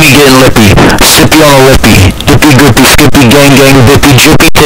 Me getting lippy. Sippy on a lippy. Dippy grippy, skippy, gang gang, bippy, drippy,